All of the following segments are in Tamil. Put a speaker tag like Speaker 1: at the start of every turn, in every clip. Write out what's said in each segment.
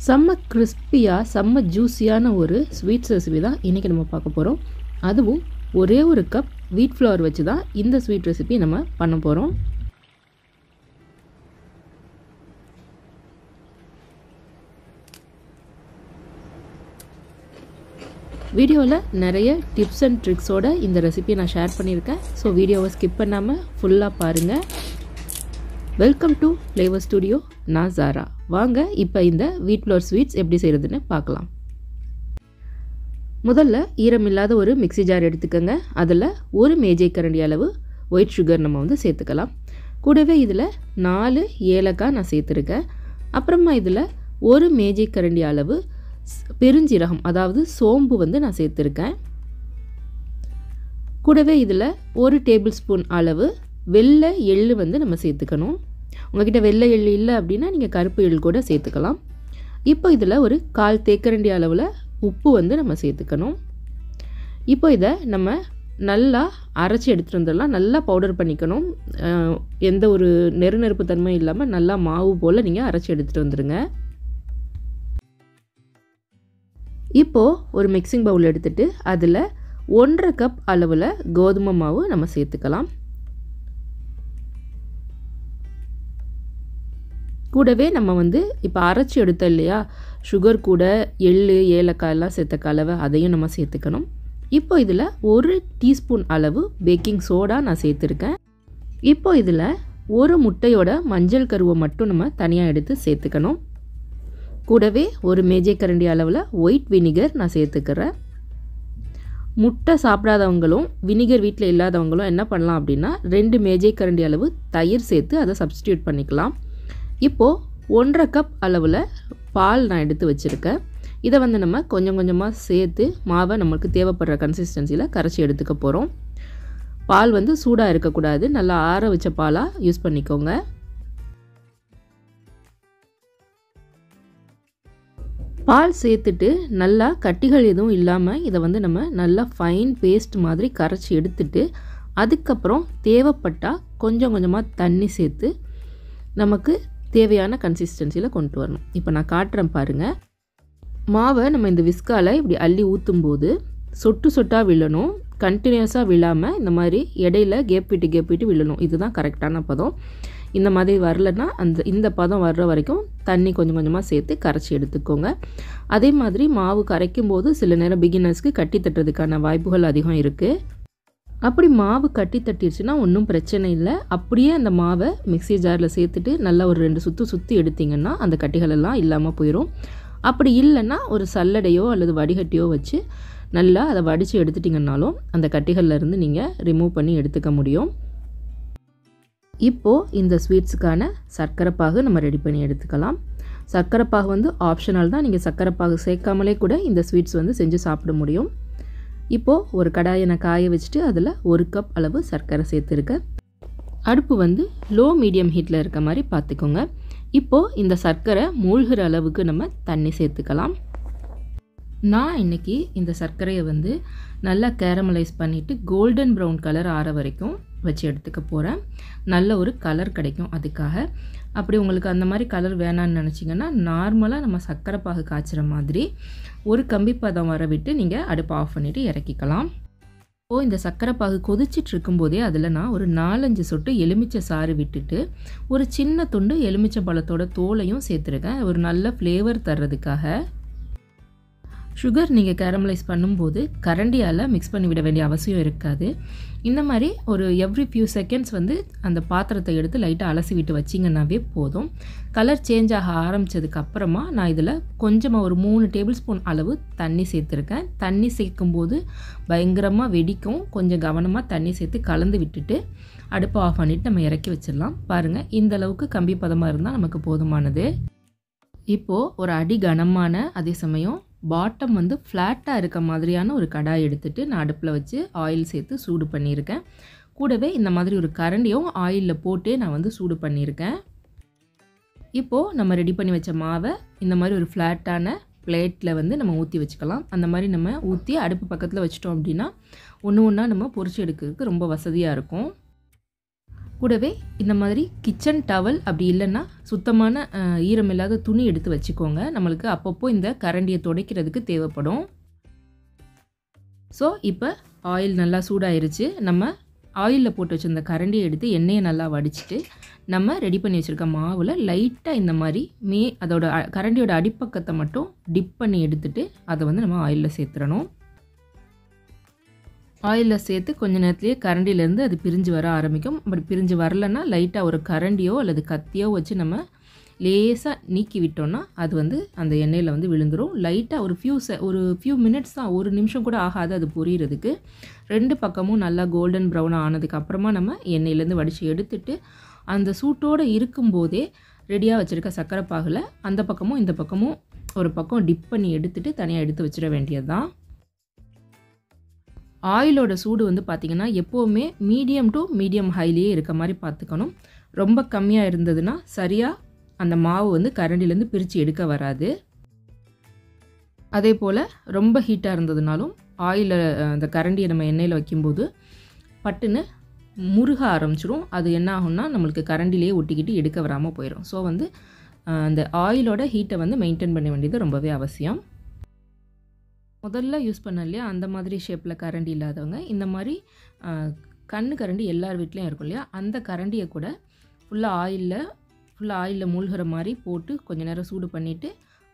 Speaker 1: செம்ம கிறிஸ்பியாக செம்ம ஜூஸியான ஒரு ஸ்வீட்ஸ் ரெசிபி தான் இன்றைக்கி நம்ம பார்க்க போகிறோம் அதுவும் ஒரே ஒரு கப் வீட் ஃப்ளவர் வச்சு தான் இந்த ஸ்வீட் ரெசிபி நம்ம பண்ண போகிறோம் வீடியோவில் நிறைய டிப்ஸ் அண்ட் ட்ரிக்ஸோட இந்த ரெசிபியை நான் ஷேர் பண்ணியிருக்கேன். ஸோ வீடியோவை ஸ்கிப் பண்ணாமல் ஃபுல்லாக பாருங்கள் வெல்கம் டு ஃப்ளேவர் ஸ்டுடியோ நான் சாரா. வாங்க இப்போ இந்த வீட் ஃப்ளோர் ஸ்வீட்ஸ் எப்படி செய்கிறதுன்னு பார்க்கலாம். முதல்ல ஈரமில்லாத ஒரு மிக்சி ஜார் எடுத்துக்கோங்க. அதில் ஒரு மேஜை கரண்டி அளவு ஒயிட் சுகர் நம்ம வந்து சேர்த்துக்கலாம். கூடவே இதில் நாலு ஏலக்காய் நான் சேர்த்துருக்கேன். அப்புறமா இதில் ஒரு மேஜை கரண்டி அளவு பெருஞ்சீரகம் அதாவது சோம்பு வந்து நான் சேர்த்துருக்கேன். கூடவே இதில் ஒரு டேபிள் ஸ்பூன் அளவு வெள்ளை எள்ளு வந்து நம்ம சேர்த்துக்கணும். உங்ககிட்ட வெள்ளை எள் இல்லை அப்படின்னா நீங்கள் கருப்பு எள் கூட சேர்த்துக்கலாம். இப்போ இதில் ஒரு கால் தேக்கரண்டி அளவில் உப்பு வந்து நம்ம சேர்த்துக்கணும். இப்போ இதை நம்ம நல்லா அரைச்சி எடுத்துகிட்டு வந்துடலாம். நல்லா பவுடர் பண்ணிக்கணும். எந்த ஒரு நெரு நெருப்பு தன்மை இல்லாமல் நல்லா மாவு போல் நீங்கள் அரைச்சி எடுத்துகிட்டு வந்துடுங்க இப்போது ஒரு மிக்சிங் பவுல் எடுத்துகிட்டு அதில் ஒன்றரை கப் அளவில் கோதுமை மாவு நம்ம சேர்த்துக்கலாம். கூடவே நம்ம வந்து இப்போ அரைச்சி எடுத்தோம் இல்லையா? சுகர் கூட எள் ஏலக்காய் எல்லாம் சேர்த்த கலவை அதையும் நம்ம சேர்த்துக்கணும். இப்போ இதில் ஒரு டீஸ்பூன் அளவு பேக்கிங் சோடா நான் சேர்த்துருக்கேன். இப்போ இதில் ஒரு முட்டையோட மஞ்சள் கருவை மட்டும் நம்ம தனியாக எடுத்து சேர்த்துக்கணும். கூடவே ஒரு மேஜை கரண்டி அளவில் ஒயிட் வினிகர் நான் சேர்த்துக்கிறேன். முட்டை சாப்பிடாதவங்களும் வினிகர் வீட்டில் இல்லாதவங்களும் என்ன பண்ணலாம் அப்படின்னா ரெண்டு மேஜை கரண்டி அளவு தயிர் சேர்த்து அதை சப்ஸ்டியூட் பண்ணிக்கலாம். இப்போது ஒன்றரை கப் அளவில் பால் நான் எடுத்து வச்சுருக்கேன். இதை வந்து நம்ம கொஞ்சம் கொஞ்சமாக சேர்த்து மாவை நம்மளுக்கு தேவைப்படுற கன்சிஸ்டன்சியில் கரைச்சி எடுத்துக்க போகிறோம் பால் வந்து சூடாக இருக்கக்கூடாது. நல்லா ஆற வச்ச பாலாக யூஸ் பண்ணிக்கோங்க. பால் சேர்த்துட்டு நல்லா கட்டிகள் எதுவும் இல்லாமல் இதை வந்து நம்ம நல்லா ஃபைன் பேஸ்ட் மாதிரி கரைச்சி எடுத்துட்டு அதுக்கப்புறம் தேவைப்பட்டால் கொஞ்சம் கொஞ்சமாக தண்ணி சேர்த்து நமக்கு தேவையான கன்சிஸ்டன்சியில் கொண்டு வரணும். இப்போ நான் காட்டுறேன் பாருங்கள் மாவை நம்ம இந்த விஸ்காவில் இப்படி அள்ளி ஊற்றும் போது சொட்டு சொட்டாக விழணும் கண்டினியூஸாக விழாமல் இந்த மாதிரி இடையில கேப் விட்டு கேப் விட்டு விழணும். இதுதான் கரெக்டான பதம். இந்த மாதிரி வரலன்னா அந்த இந்த பதம் வர்ற வரைக்கும் தண்ணி கொஞ்சம் கொஞ்சமாக சேர்த்து கரைச்சி எடுத்துக்கோங்க. அதே மாதிரி மாவு கரைக்கும் போது சில நேரம் பிகினர்ஸ்க்கு கட்டி தட்டுறதுக்கான வாய்ப்புகள் அதிகம் இருக்குது அப்படி மாவு கட்டி தட்டிடுச்சுன்னா ஒன்றும் பிரச்சனை இல்லை. அப்படியே அந்த மாவை மிக்சி ஜாரில் சேர்த்துட்டு நல்லா ஒரு ரெண்டு சுற்று சுற்றி எடுத்திங்கன்னா அந்த கட்டிகளெல்லாம் இல்லாமல் போயிடும் அப்படி இல்லைன்னா ஒரு சல்லடையோ அல்லது வடிகட்டியோ வச்சு நல்லா அதை வடித்து எடுத்துட்டிங்கனாலும் அந்த கட்டிகள்லேருந்து நீங்கள் ரிமூவ் பண்ணி எடுத்துக்க முடியும். இப்போது இந்த ஸ்வீட்ஸுக்கான சர்க்கரை பாகு நம்ம ரெடி பண்ணி எடுத்துக்கலாம். சர்க்கரை பாகு வந்து ஆப்ஷனல் தான். நீங்கள் சர்க்கரை பாகு சேர்க்காமலே கூட இந்த ஸ்வீட்ஸ் வந்து செஞ்சு சாப்பிட முடியும். இப்போது ஒரு கடாயை நான் காய வச்சுட்டு அதில் ஒரு கப் அளவு சர்க்கரை சேர்த்துருக்கேன். அடுப்பு வந்து லோ மீடியம் ஹீட்டில் இருக்க மாதிரி பார்த்துக்கோங்க. இப்போது இந்த சர்க்கரை மூழ்கிற அளவுக்கு நம்ம தண்ணி சேர்த்துக்கலாம். நான் இன்றைக்கி இந்த சர்க்கரையை வந்து நல்லா கேரமலைஸ் பண்ணிவிட்டு கோல்டன் ப்ரௌன் கலர் ஆற வரைக்கும் வச்சு எடுத்துக்க போகிறேன் நல்ல ஒரு கலர் கிடைக்கும் அதுக்காக. அப்படி உங்களுக்கு அந்த மாதிரி கலர் வேணான்னு நினச்சிங்கன்னா நார்மலாக நம்ம சர்க்கரை பாகு காய்ச்சிற மாதிரி ஒரு கம்பி பதம் வர விட்டு நீங்கள் அடுப்பை ஆஃப் பண்ணிவிட்டு இறக்கிக்கலாம். இப்போது இந்த சர்க்கரை பாகு கொதிச்சிட்டு இருக்கும்போதே அதில் நான் ஒரு நாலஞ்சு சொட்டு எலுமிச்சை சாறு விட்டுட்டு ஒரு சின்ன துண்டு எலுமிச்சை பழத்தோட தோலையும் சேர்த்துருக்கேன். ஒரு நல்ல ஃப்ளேவர் தர்றதுக்காக. சுகர் நீங்கள் கேரமலைஸ் பண்ணும்போது கரண்டியால் மிக்ஸ் பண்ணி விட வேண்டிய அவசியம் இருக்காது. இந்த மாதிரி ஒரு எவ்ரி ஃபியூ செகண்ட்ஸ் வந்து அந்த பாத்திரத்தை எடுத்து லைட்டாக அலசி விட்டு வச்சிங்கன்னாவே போதும். கலர் சேஞ்ச் ஆக ஆரம்பித்ததுக்கப்புறமா நான் இதில் கொஞ்சமாக ஒரு மூணு டேபிள் ஸ்பூன் அளவு தண்ணி சேர்த்துருக்கேன். தண்ணி சேர்க்கும்போது பயங்கரமாக வெடிக்கும். கொஞ்சம் கவனமாக தண்ணி சேர்த்து கலந்து விட்டுட்டு அடுப்பை ஆஃப் பண்ணிவிட்டு நம்ம இறக்கி வச்சிடலாம். பாருங்கள் இந்த அளவுக்கு கம்பி பதமாக இருந்தால் நமக்கு போதுமானது. இப்போது ஒரு அடி கனமான அதே சமயம் பாட்டம் வந்து ஃப்ளாட்டாக இருக்க மாதிரியான ஒரு கடாய் எடுத்துகிட்டு நான் அடுப்பில் வச்சு ஆயில் சேர்த்து சூடு பண்ணியிருக்கேன். கூடவே இந்த மாதிரி ஒரு கரண்டியும் ஆயிலில் போட்டு நான் வந்து சூடு பண்ணியிருக்கேன். இப்போது நம்ம ரெடி பண்ணி வச்ச மாவை இந்த மாதிரி ஒரு ஃப்ளாட்டான பிளேட்டில் வந்து நம்ம ஊற்றி வச்சுக்கலாம். அந்த மாதிரி நம்ம ஊற்றி அடுப்பு பக்கத்தில் வச்சிட்டோம் அப்படின்னா ஒன்று ஒன்றா நம்ம பொறிச்சு எடுக்கிறதுக்கு ரொம்ப வசதியாக இருக்கும். கூடவே இந்த மாதிரி கிச்சன் டவல் அப்படி இல்லைன்னா சுத்தமான ஈரமில்லாத துணி எடுத்து வச்சுக்கோங்க. நம்மளுக்கு அப்பப்போ இந்த கரண்டியை துடைக்கிறதுக்கு தேவைப்படும். ஸோ இப்போ ஆயில் நல்லா சூடாயிருச்சு. நம்ம ஆயிலில் போட்டு வச்சுருந்த கரண்டியை எடுத்து எண்ணெயை நல்லா வடிச்சிட்டு நம்ம ரெடி பண்ணி வச்சுருக்க மாவில் லைட்டாக இந்த மாதிரி மே அதோட கரண்டியோட அடிப்பக்கத்தை மட்டும் டிப் பண்ணி எடுத்துகிட்டு அதை வந்து நம்ம ஆயிலில் சேர்த்துடணும். ஆயிலில் சேர்த்து கொஞ்ச நேரத்துலேயே கரண்டிலேருந்து அது பிரிஞ்சு வர ஆரம்பிக்கும். அப்படி பிரிஞ்சு வரலன்னா லைட்டாக ஒரு கரண்டியோ அல்லது கத்தியோ வச்சு நம்ம லேசாக நீக்கி விட்டோம்னா அது வந்து அந்த எண்ணெயில் வந்து விழுந்துரும். லைட்டாக ஒரு ஃபியூ செ ஒரு ஃபியூ மினிட்ஸ் தான் ஒரு நிமிஷம் கூட ஆகாது அது பொரியறதுக்கு. ரெண்டு பக்கமும் நல்லா கோல்டன் ப்ரௌன் ஆனதுக்கு அப்புறமா நம்ம எண்ணெயிலேருந்து வடித்து எடுத்துட்டு அந்த சூட்டோடு இருக்கும்போதே ரெடியாக வச்சுருக்க சக்கரை பாகில் அந்த பக்கமும் இந்த பக்கமும் ஒரு பக்கம் டிப் பண்ணி எடுத்துகிட்டு தனியாக எடுத்து வச்சிட வேண்டியது தான் ஆயிலோட சூடு வந்து பார்த்திங்கன்னா எப்போவுமே மீடியம் டு மீடியம் ஹைலேயே இருக்க மாதிரி பார்த்துக்கணும் ரொம்ப கம்மியாக இருந்ததுன்னா சரியாக அந்த மாவு வந்து கரண்டிலேருந்து பிரித்து எடுக்க வராது. அதே போல் ரொம்ப ஹீட்டாக இருந்ததுனாலும் ஆயிலில் அந்த கரண்டியை நம்ம எண்ணெயில் வைக்கும்போது பட்டுன்னு முருக ஆரம்பிச்சிடும் அது என்ன ஆகும்னா நம்மளுக்கு கரண்டிலேயே ஒட்டிக்கிட்டு எடுக்க வராமல் போயிடும் ஸோ வந்து அந்த ஆயிலோட ஹீட்டை வந்து மெயின்டைன் பண்ண வேண்டியது ரொம்பவே அவசியம். முதல்ல யூஸ் பண்ண இல்லையா? அந்த மாதிரி ஷேப்பில் கரண்டி இல்லாதவங்க. இந்த மாதிரி கண்ணு கரண்டி எல்லார் வீட்லேயும் இருக்கும் இல்லையா? அந்த கரண்டியை கூட ஃபுல்லாக ஆயிலில் ஃபுல்லாக ஆயிலில் மூழ்கிற மாதிரி போட்டு கொஞ்சம் நேரம் சூடு பண்ணிவிட்டு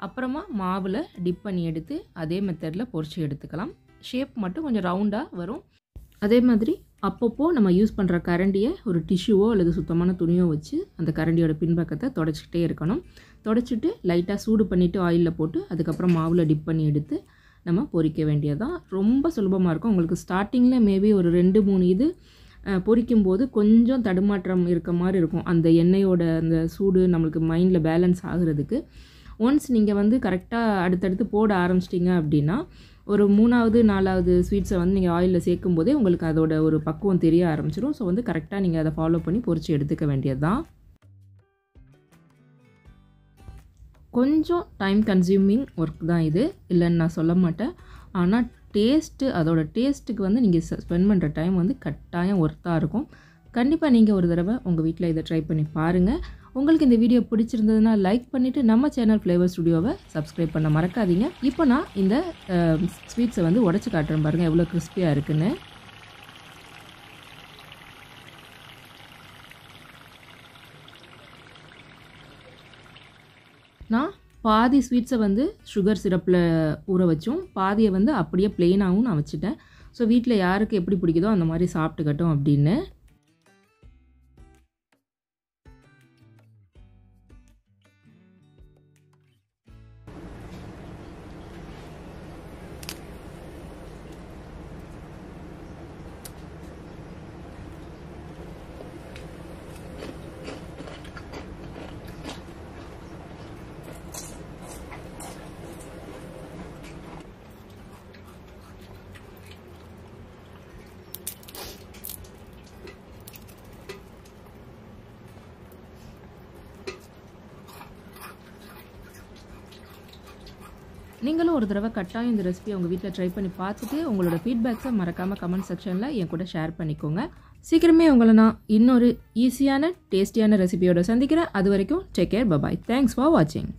Speaker 1: அப்புறமா மாவில் டிப் பண்ணி எடுத்து அதே மெத்தடில் பொரிச்சு எடுத்துக்கலாம். ஷேப் மட்டும் கொஞ்சம் ரவுண்டாக வரும். அதே மாதிரி அப்பப்போ நம்ம யூஸ் பண்ணுற கரண்டியை ஒரு டிஷ்யூவோ அல்லது சுத்தமான துணியோ வச்சு அந்த கரண்டியோட பின்பக்கத்தை தொடச்சிக்கிட்டே இருக்கணும். தொடச்சிட்டு லைட்டாக சூடு பண்ணிவிட்டு ஆயிலில் போட்டு அதுக்கப்புறம் மாவில் டிப் பண்ணி எடுத்து நம்ம பொறிக்க வேண்டியதுதான். ரொம்ப சுலபமாக இருக்கும். உங்களுக்கு ஸ்டார்டிங்கில் மேபி ஒரு ரெண்டு மூணு இது அஹ், பொரிக்கும் போது கொஞ்சம் தடுமாற்றம் இருக்க மாதிரி இருக்கும். அந்த எண்ணெயோட அந்த சூடு நம்மளுக்கு மைண்டில் பேலன்ஸ் ஆகுறதுக்கு. ஒன்ஸ் நீங்கள் வந்து கரெக்டாக அடுத்தடுத்து போட ஆரம்பிச்சிட்டிங்க அப்படின்னா ஒரு மூணாவது நாலாவது ஸ்வீட்ஸை வந்து நீங்கள் ஆயிலில் சேர்க்கும் போதே உங்களுக்கு அதோட ஒரு பக்குவம் தெரிய ஆரம்பிச்சிடும் ஸோ வந்து கரெக்டாக நீங்கள் அதை ஃபாலோ பண்ணி பொறிச்சு எடுத்துக்க வேண்டியது தான் கொஞ்சம் டைம் கன்சியூமிங் ஒர்க் தான் இது. இல்லைன்னு நான் சொல்ல மாட்டேன். ஆனால் டேஸ்ட்டு அதோட டேஸ்ட்டுக்கு வந்து நீங்கள் ஸ்பெண்ட் பண்ணுற டைம் வந்து கட்டாயம் ஒர்த்தாக இருக்கும். கண்டிப்பாக நீங்கள் ஒரு தடவை உங்கள் வீட்டில் இதை ட்ரை பண்ணி பாருங்கள் உங்களுக்கு இந்த வீடியோ பிடிச்சிருந்ததுன்னா லைக் பண்ணிவிட்டு நம்ம சேனல் ஃப்ளேவர் ஸ்டுடியோவை சப்ஸ்கிரைப் பண்ண மறக்காதீங்க. இப்போ நான் இந்த ஸ்வீட்ஸை வந்து உடச்சி காட்டுறேன் பாருங்கள் எவ்வளோ கிறிஸ்பியாக இருக்குன்னு. நான் பாதி ஸ்வீட்ஸை வந்து சுகர் சிரப்பில் ஊற வச்சும். பாதியை வந்து அப்படியே ப்ளெயினாகவும் நான் வச்சுட்டேன். ஸோ வீட்டில் யாருக்கு எப்படி பிடிக்குதோ அந்த மாதிரி சாப்பிட்டுக்கட்டும் அப்படின்னு. நீங்களும் ஒரு தடவை கட்டாயம் இந்த ரெசிபி உங்கள் வீட்டில் ட்ரை பண்ணி பார்த்துட்டு உங்களோட ஃபீட்பேக்ஸை மறக்காமல் கமெண்ட் செக்ஷனில் என் கூட ஷேர் பண்ணிக்கோங்க. சீக்கிரமே உங்களை நான் இன்னொரு ஈஸியான டேஸ்டியான ரெசிபியோட சந்திக்கிறேன். அது வரைக்கும் take care bye bye thanks for வாட்சிங்